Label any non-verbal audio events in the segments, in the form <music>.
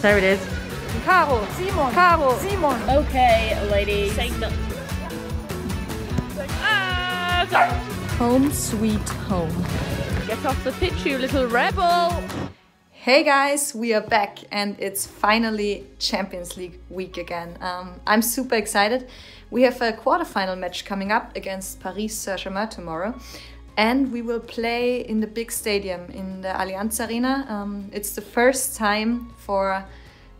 There it is. Caro, Simon, Caro, Simon. Okay, ladies. Home sweet home. Get off the pitch, you little rebel. Hey guys, we are back and it's finally Champions League week again. Um, I'm super excited. We have a quarterfinal match coming up against Paris Saint Germain tomorrow, and we will play in the big stadium in the Allianz Arena. Um, it's the first time for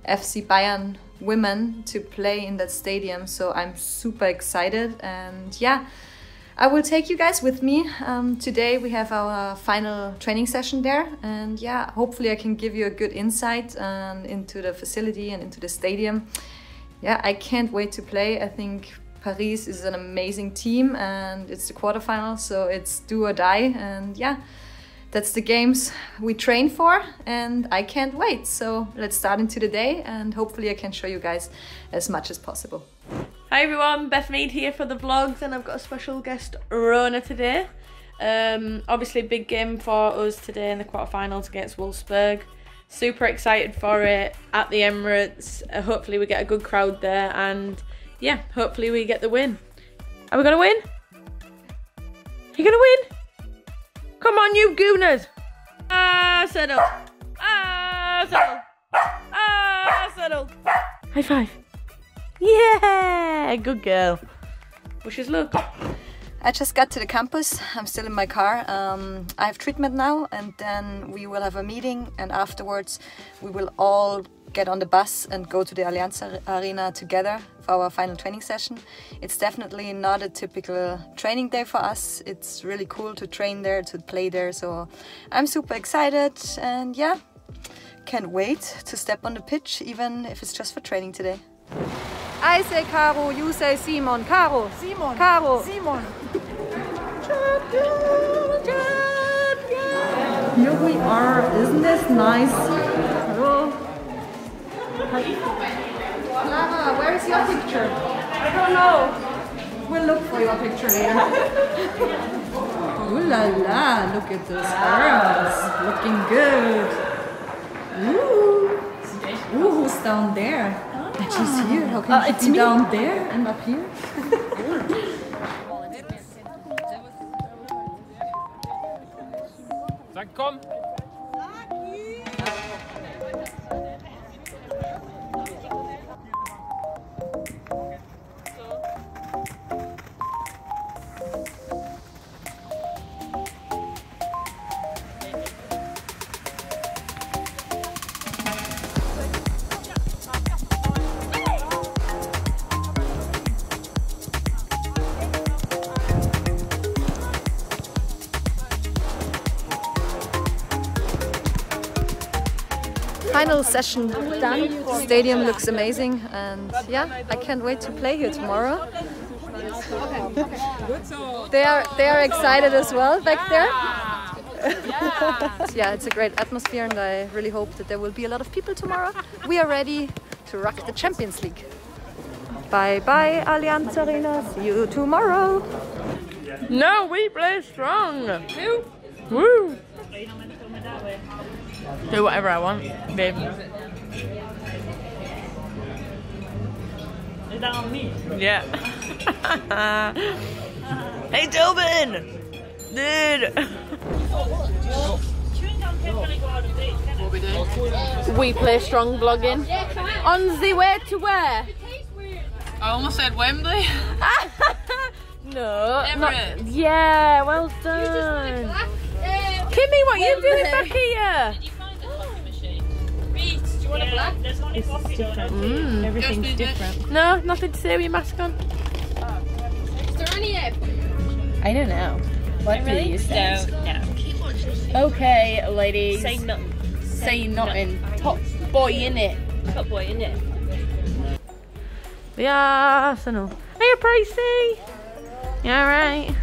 FC Bayern women to play in that stadium, so I'm super excited and yeah. I will take you guys with me. Um, today we have our final training session there, and yeah, hopefully I can give you a good insight um, into the facility and into the stadium. Yeah, I can't wait to play. I think Paris is an amazing team, and it's the quarterfinal, so it's do or die. And yeah, that's the games we train for, and I can't wait. So let's start into the day, and hopefully I can show you guys as much as possible. Hi everyone, Beth Mead here for the vlogs, and I've got a special guest, Rona, today. Um, obviously, big game for us today in the quarterfinals against Wolfsburg. Super excited for it at the Emirates. Uh, hopefully, we get a good crowd there, and yeah, hopefully, we get the win. Are we gonna win? You gonna win? Come on, you gooners! Ah, settle. Ah, settle. Ah, settle. High five. Yeah, good girl. Wishes luck. I just got to the campus. I'm still in my car. Um, I have treatment now, and then we will have a meeting. And afterwards, we will all get on the bus and go to the Allianz Arena together for our final training session. It's definitely not a typical training day for us. It's really cool to train there, to play there. So I'm super excited, and yeah, can't wait to step on the pitch, even if it's just for training today. I say Caro, you say Simon. Caro, Simon, Caro, Simon. Here we are. Isn't this nice? Hello. Clara, where is your picture? I don't know. We'll look for your picture later. <laughs> Ooh la la, look at those girls. Looking good. Ooh. Ooh, who's down there? And she's here. How can Uh, she it's be me. down there and up here? Sag komm! Final session done. Stadium looks amazing, and yeah, I can't wait to play here tomorrow. They are they are excited as well back there. <laughs> yeah, it's a great atmosphere, and I really hope that there will be a lot of people tomorrow. We are ready to rock the Champions League. Bye bye, Allianz Arena. See you tomorrow. No, we play strong. Woo. Woo. Do whatever I want, babe. Is that on me? Yeah. <laughs> hey, Tobin! Dude! We play strong vlogging. On the way to where? I almost said Wembley. <laughs> no. not- yeah, well done. Kimmy, what are you doing back here? Mm. Everything's different. No, nothing to say with your mask on. Is there any air? I don't know. What do you say? Okay, ladies. Say nothing. Say nothing. Top boy in it. Top boy, in innit? The Arsenal. Hey, Pricey. You alright?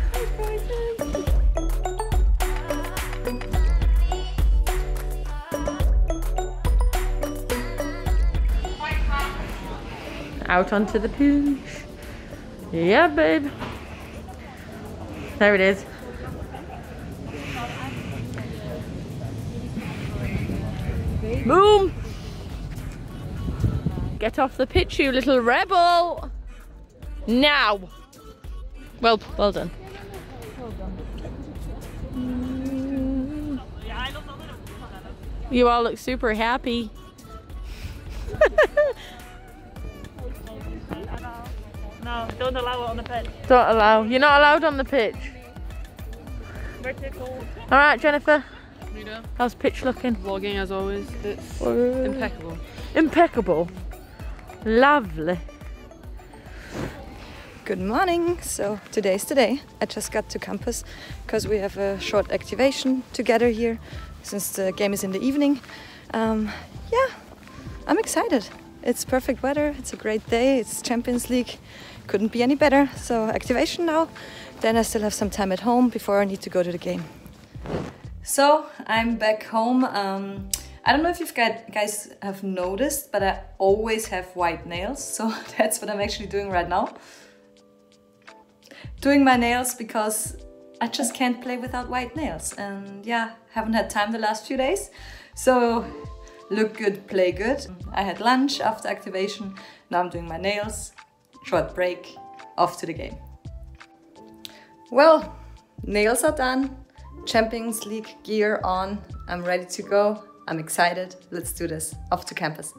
Out onto the pitch. Yeah, babe. There it is. Boom! Get off the pitch, you little rebel! Now! Well, well done. You all look super happy. <laughs> No, don't allow it on the pitch. Don't allow. You're not allowed on the pitch. Vertical. All right, Jennifer. Rita, How's pitch looking? vlogging as always. It's Uh, impeccable. Impeccable. Lovely. Good morning. So today's the day. I just got to campus because we have a short activation together here since the game is in the evening. Um, yeah, I'm excited. It's perfect weather. It's a great day. It's Champions League. Couldn't be any better. So activation now. Then I still have some time at home before I need to go to the game. So I'm back home. Um, I don't know if you guys have noticed, but I always have white nails. So <laughs> that's what I'm actually doing right now doing my nails because I just can't play without white nails. And yeah, haven't had time the last few days. So look good, play good. I had lunch after activation. Now I'm doing my nails. Short break, off to the game. Well, nails are done. Champions League gear on. I'm ready to go. I'm excited. Let's do this. Off to campus.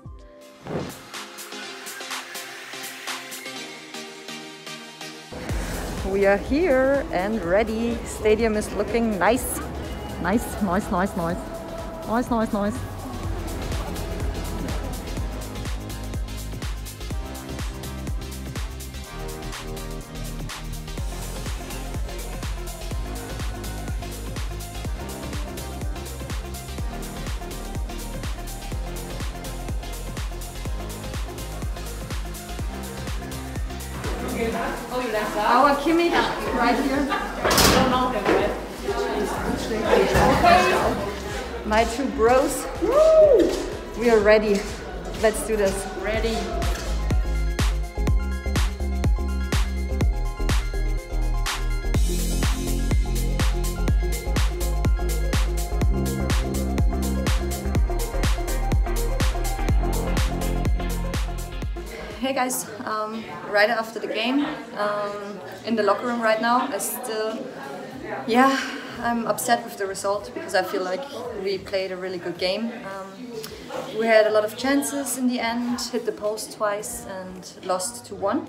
We are here and ready. Stadium is looking nice. Nice, nice, nice, nice. Nice, nice, nice. Our Kimi right here. My two bros. We are ready. Let's do this. Ready. Hey guys, um, right after the game, um, in the locker room right now, I still, yeah, I'm upset with the result because I feel like we played a really good game. Um, we had a lot of chances in the end, hit the post twice and lost to one.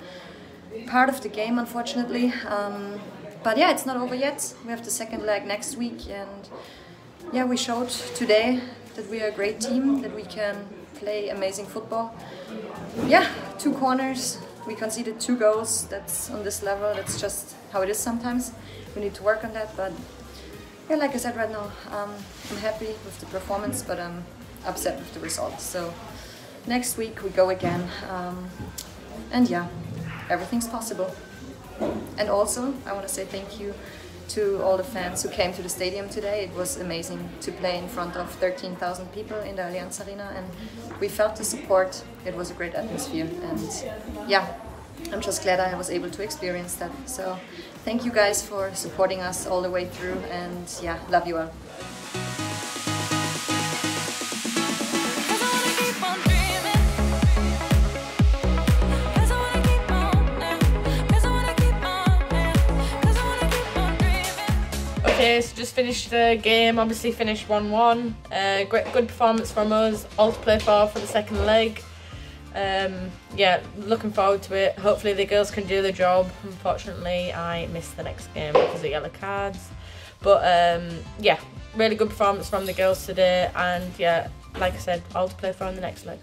Part of the game, unfortunately. Um, but yeah, it's not over yet. We have the second leg next week, and yeah, we showed today that we are a great team, that we can play amazing football. Yeah, two corners. We conceded two goals. That's on this level. That's just how it is sometimes. We need to work on that. But yeah, like I said right now, um, I'm happy with the performance, but I'm upset with the results. So next week we go again. Um, and yeah, everything's possible. And also, I want to say thank you to all the fans who came to the stadium today. It was amazing to play in front of 13,000 people in the Allianz Arena, and we felt the support. It was a great atmosphere, and yeah, I'm just glad I was able to experience that. So, thank you guys for supporting us all the way through, and yeah, love you all. Just finished the game. Obviously finished one-one. Uh, great, good performance from us. All to play for for the second leg. Um, yeah, looking forward to it. Hopefully the girls can do the job. Unfortunately, I missed the next game because of yellow cards. But um, yeah, really good performance from the girls today. And yeah, like I said, all to play for on the next leg.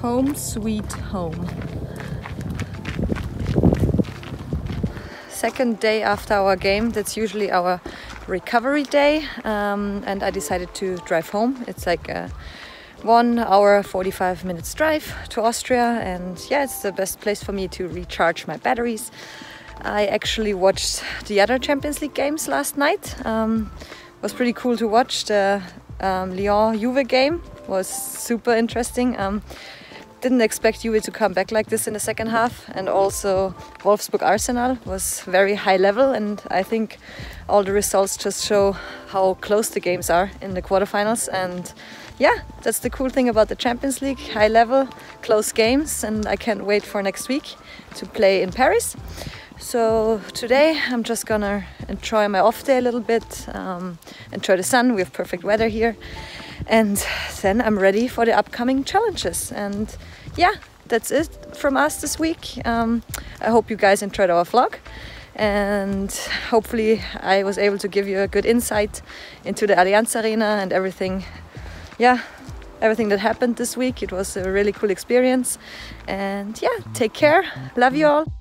Home sweet home. Second day after our game, that's usually our recovery day, um, and I decided to drive home. It's like a one hour 45 minutes drive to Austria, and yeah, it's the best place for me to recharge my batteries. I actually watched the other Champions League games last night. Um, was pretty cool to watch. The um, Lyon Juve game was super interesting. Um, didn't expect Juve to come back like this in the second half, and also Wolfsburg Arsenal was very high level, and I think all the results just show how close the games are in the quarterfinals. And yeah, that's the cool thing about the Champions League: high level, close games, and I can't wait for next week to play in Paris. So today I'm just gonna enjoy my off day a little bit, um, enjoy the sun. We have perfect weather here, and then I'm ready for the upcoming challenges. And yeah, that's it from us this week. Um, I hope you guys enjoyed our vlog, and hopefully I was able to give you a good insight into the Allianz Arena and everything. Yeah, everything that happened this week. It was a really cool experience, and yeah, take care. Love you all.